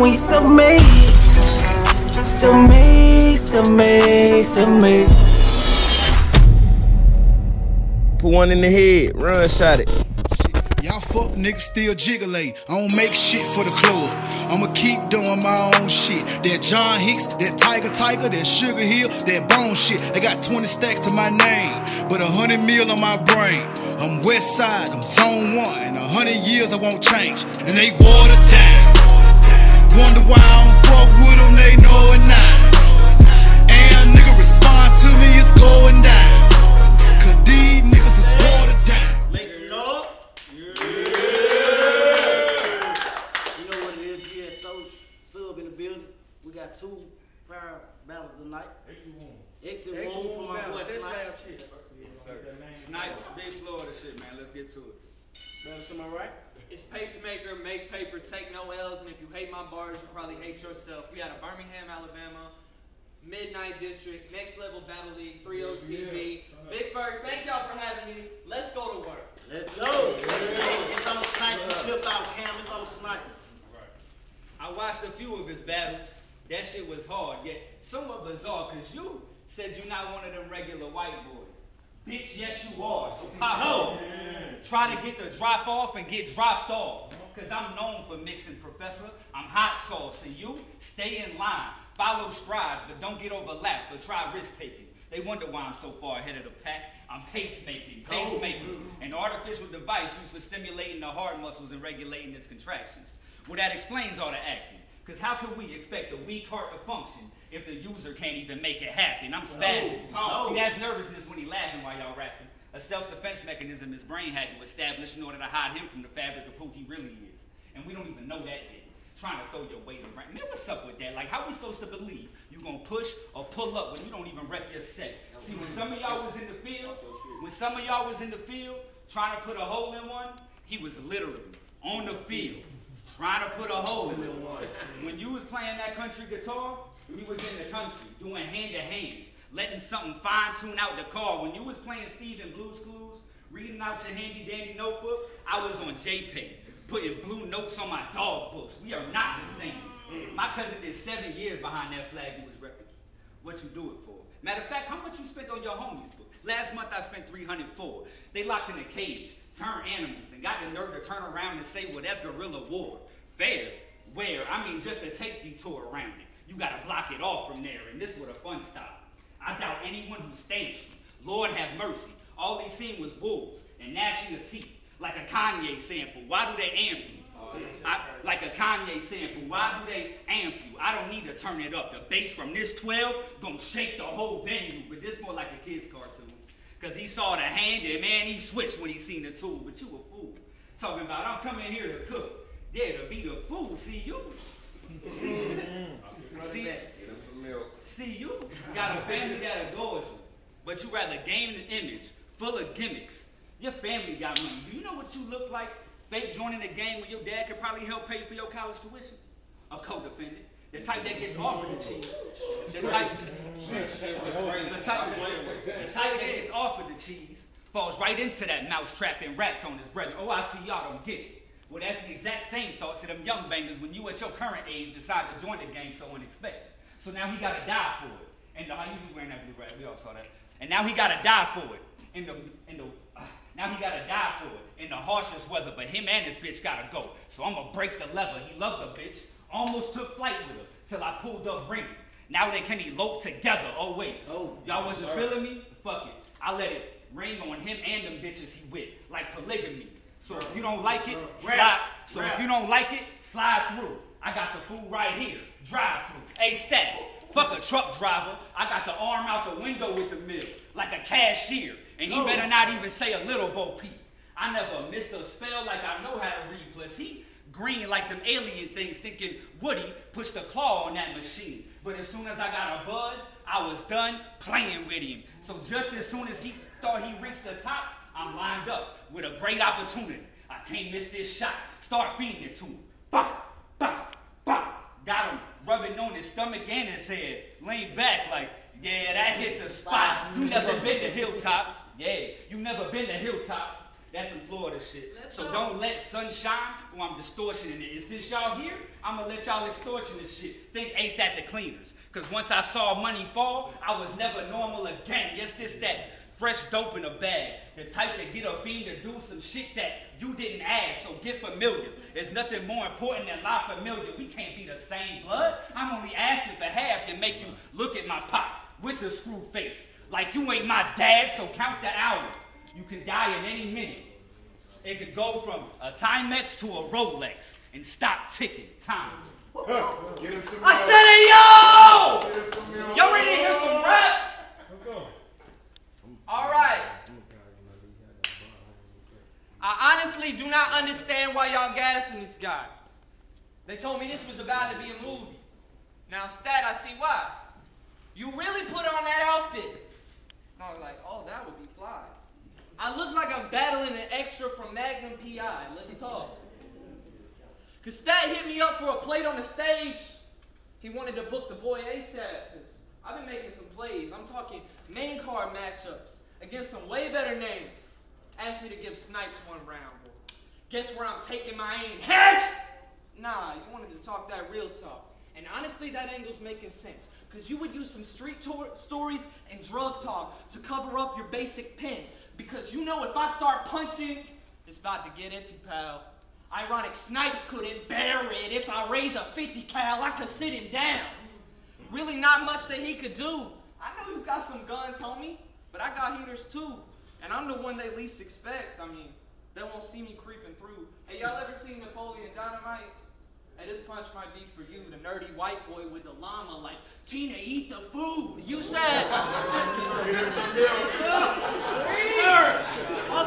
We so made, so made, so made, so made. Put one in the head, run, shot it. Y'all fuck niggas still jiggling. I don't make shit for the club. I'ma keep doing my own shit. That John Hicks, that Tiger Tiger, that Sugar Hill, that Bone shit. I got 20 stacks to my name, but a hundred mil on my brain. I'm West Side, I'm Zone One. In a hundred years I won't change, and they water down. Wonder why I don't fuck with them, they know it now. And nigga respond to me, it's going down. Cause these niggas is watered down. Make some noise. You know what it is, GSO sub in the building. We got two fire battles tonight. Exit Wound. Exit Wound for my boy Snipe. Snypes, big Florida shit, man. Let's get to it. Battle to my right. It's Pace.Maker, make paper, take no L's, and if you hate my bars, you probably hate yourself. We out of Birmingham, Alabama, Midnight District, Next Level Battle League, 30 TV. Vicksburg, thank y'all for having me. Let's go to work. Let's go. Let's go. It's on Snipe. We flipped out Cam. It's on Snipe. I watched a few of his battles. That shit was hard, yet somewhat bizarre, because you said you're not one of them regular white boys. Bitch, yes you are. So pop off. Try to get the drop off and get dropped off. Because I'm known for mixing, Professor. I'm hot sauce. And you, stay in line. Follow strides, but don't get overlapped or try risk taking. They wonder why I'm so far ahead of the pack. I'm pacemaking, pacemaking, an artificial device used for stimulating the heart muscles and regulating its contractions. Well, that explains all the acting. Because how can we expect a weak heart to function if the user can't even make it happen? I'm spazzing. See, that's nervousness when he laughing while y'all rapping. A self-defense mechanism his brain had to establish in order to hide him from the fabric of who he really is. And we don't even know that yet. Trying to throw your weight around. Man, what's up with that? Like, how we supposed to believe you gonna push or pull up when you don't even rep your set? See, when some of y'all was in the field, when some of y'all was in the field trying to put a hole in one, he was literally on the field trying to put a hole in one. When you was playing that country guitar, we was in the country doing hand to hands, letting something fine tune out the car. When you was playing Steve in Blues Clues, reading out your handy dandy notebook, I was on JPEG, putting blue notes on my dog books. We are not the same. My cousin did seven years behind that flag you was repping. What you do it for? Matter of fact, how much you spent on your homies book? Last month I spent 304. They locked in a cage, turned animals, and got the nerve to turn around and say, well, that's guerrilla war. Fair. Where? I mean, just to take detour around it. You gotta block it off from there, and this where the fun stop. I doubt anyone who stands you. Lord have mercy. All they seen was wolves and gnashing of teeth, like a Kanye sample. Why do they amp you? Oh, I, like a Kanye sample. Why do they amp you? I don't need to turn it up. The bass from this 12 gonna shake the whole venue, but this more like a kid's cartoon. Cause he saw the hand and man, he switched when he seen the tool. But you a fool. Talking about I'm coming here to cook. Yeah, to be the fool. See you. See, see, see you got a family that adores you, but you rather gain an image full of gimmicks. Your family got money. Do you know what you look like? Fake joining a game where your dad could probably help pay for your college tuition? A co-defendant. The type that gets offered the cheese. The type, the type, the type that gets offered the cheese falls right into that mousetrap and rats on his brother. Oh, I see y'all don't get it. Well, that's the exact same thoughts of them young bangers when you at your current age decide to join the game so unexpected. So now he gotta die for it. And the, he was wearing that blue rag, we all saw that. And now he gotta die for it. In the, in the, uh, now he gotta die for it in the harshest weather, but him and his bitch gotta go. So I'm gonna break the lever. He loved the bitch, almost took flight with her till I pulled up ring. Now they can elope together. Oh wait, Oh, y'all wasn't feeling me? Fuck it. I let it ring on him and them bitches he with, like polygamy. So if you don't like it, slide. So if you don't like it, slide through. I got the food right here. Drive through. Hey, step. Fuck a truck driver. I got the arm out the window with the mill, like a cashier. And he better not even say a little Bo Peep. I never missed a spell like I know how to read. Plus, he green like them alien things, thinking Woody pushed a claw on that machine. But as soon as I got a buzz, I was done playing with him. So just as soon as he thought he reached the top, I'm lined up with a great opportunity. I can't miss this shot. Start feeding it to him. Bop, bop, bop. Got him rubbing on his stomach and his head. Lean back like, yeah, that hit the spot. You never been to Hilltop. Yeah, you never been to Hilltop. That's some Florida shit. so don't let sunshine or I'm distortioning it. And since y'all here, I'm gonna let y'all extortion this shit. Think Ace at the cleaners. Cause once I saw money fall, I was never normal again. Yes, this, that. Fresh dope in a bag. The type that get a fiend to do some shit that you didn't ask, so get familiar. There's nothing more important than La familiar. We can't be the same blood. I'm only asking for half to make you look at my pop with the screw face. Like you ain't my dad, so count the hours. You can die in any minute. It could go from a Timex to a Rolex and stop ticking time. Get him some I said it, yo! Get him some milk. Y'all ready to hear some rap? All right. Do not understand why y'all gassing this guy. They told me this was about to be a movie. Now, stat, I see why. You really put on that outfit. And I was like, oh, that would be fly. I look like I'm battling an extra from Magnum PI. Let's talk. Cause Stat hit me up for a plate on the stage. He wanted to book the boy ASAP. I've been making some plays. I'm talking main card matchups against some way better names. Asked me to give Snypes one round. Guess where I'm taking my aim? Head! Nah, you wanted to talk that real talk. And honestly, that angle's making sense. Because you would use some street stories and drug talk to cover up your basic pen. Because you know if I start punching, it's about to get iffy, pal. Ironic Snypes couldn't bear it. If I raise a 50 cal, I could sit him down. Really not much that he could do. I know you got some guns, homie, but I got heaters too. And I'm the one they least expect. I mean, they won't see me creeping through. Hey, y'all ever seen Napoleon Dynamite? Hey, this punch might be for you, the nerdy white boy with the llama, like, Tina, eat the food. You said. Him some milk. Sir,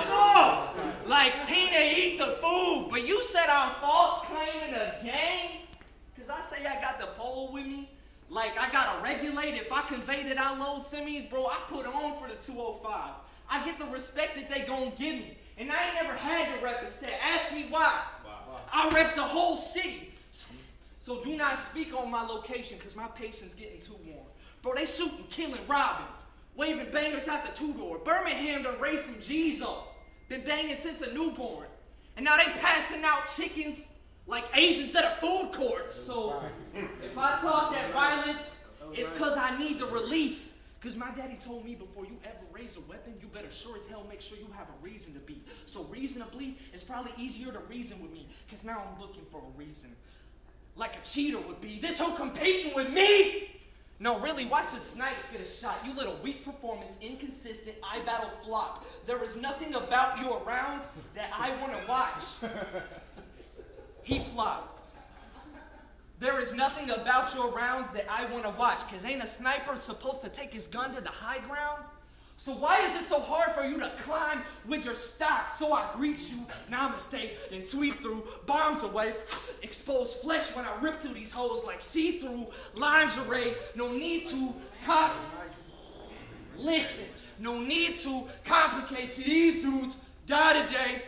talk. Like Tina eat the food, but you said I'm false claiming a gang? Cause I say I got the pole with me. Like I gotta regulate if I convey that I load semis, bro, I put on for the 205. I get the respect that they gon' give me. And I ain't never had to rep a set. Ask me why. I rep the whole city. So do not speak on my location, cause my patience getting too warm. Bro, they shooting, killing, robbing, waving bangers out the two door. Birmingham, they're racing G's up. Been banging since a newborn. And now they passing out chickens like Asians at a food court. So if I talk that violence, it's cause I need the release. Cause my daddy told me before you ever raise a weapon, you better sure as hell make sure you have a reason to be. So reasonably, it's probably easier to reason with me. Cause now I'm looking for a reason. Like a cheater would be. This whole competing with me? No, really, why should Snypes get a shot? You little weak performance, inconsistent, I battle flop. There is nothing about your rounds that I want to watch. He flopped. There is nothing about your rounds that I want to watch, because ain't a sniper supposed to take his gun to the high ground? So why is it so hard for you to climb with your stock? So I greet you, namaste, then sweep through, bombs away, expose flesh when I rip through these holes like see-through lingerie. No need to cop. Listen, no need to complicate. These dudes die today.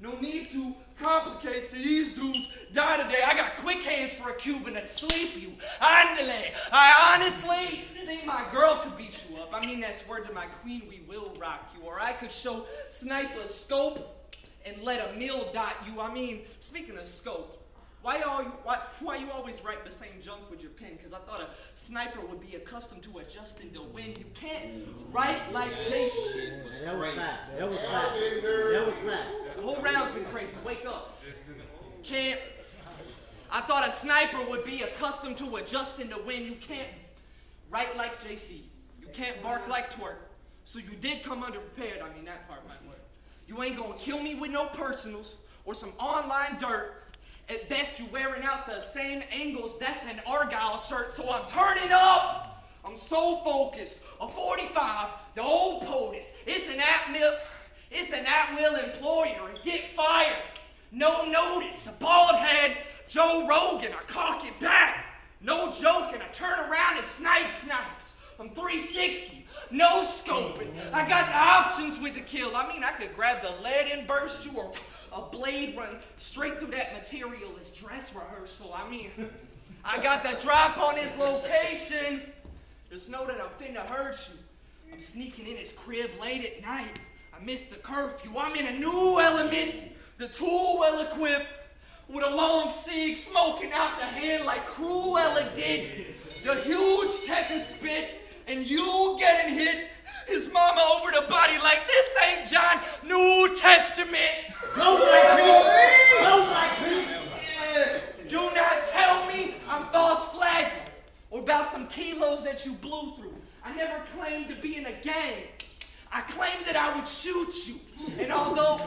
No need to complicate. See, these dudes die today. I got quick hands for a Cuban to sleep you. Andale. I honestly think my girl could beat you up. I mean, that's word to my queen, we will rock you. Or I could show sniper scope and let a mill dot you. I mean, speaking of scope, why y'all why, why you always write the same junk with your pen? Because I thought a sniper would be accustomed to adjusting the wind. You can't write like Jason. That was fact. That was fact. That was fact. The whole round's been crazy. Wake up. Can't. I thought a sniper would be accustomed to adjusting the wind. You can't write like JC. You can't bark like twerk. So you did come underprepared. I mean, that part might work. You ain't gonna kill me with no personals or some online dirt. At best, you're wearing out the same angles. That's an Argyle shirt, so I'm turning up. I'm so focused. A 45, the old POTUS. It's an at will, it's an at will employer. And get fired. No notice. A bald head, Joe Rogan. I cock it back. No joking. I turn around and snipe snipes. I'm 360. No scoping. I got the options with the kill. I mean, I could grab the lead and burst you, or a blade run straight through that material as dress rehearsal. I mean, I got the drop on his location. Just know that I'm finna hurt you. I'm sneaking in his crib late at night. I missed the curfew. I'm in a new element. The tool well equipped with a long sig smoking out the hand like Cruella did. The huge tech of spit and you getting hit. His mama over the body like this ain't John New Testament. Go Mike Pete! Go Mike Pete! Do not tell me I'm false flagging or about some kilos that you blew through. I never claimed to be in a gang. I claimed that I would shoot you. And although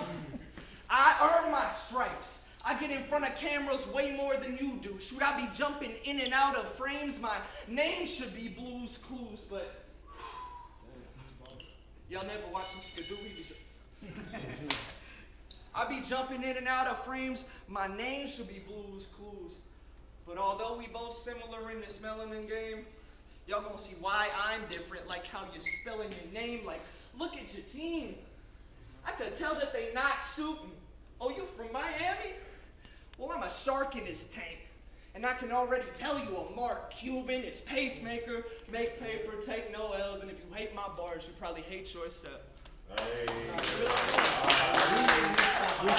I earn my stripes, I get in front of cameras way more than you do. Should I be jumping in and out of frames? My name should be Blues Clues, but y'all never watched Skidoo. I be jumping in and out of frames. My name should be Blues Clues. But although we both similar in this melanin game, y'all gonna see why I'm different, like how you're spelling your name. Like, look at your team. I could tell that they not shooting. Oh, you from Miami? Well, I'm a shark in his tank. And I can already tell you a Mark Cuban is Pace.Maker, make paper, take no L's, and if you hate my bars, you probably hate yourself. Hey. We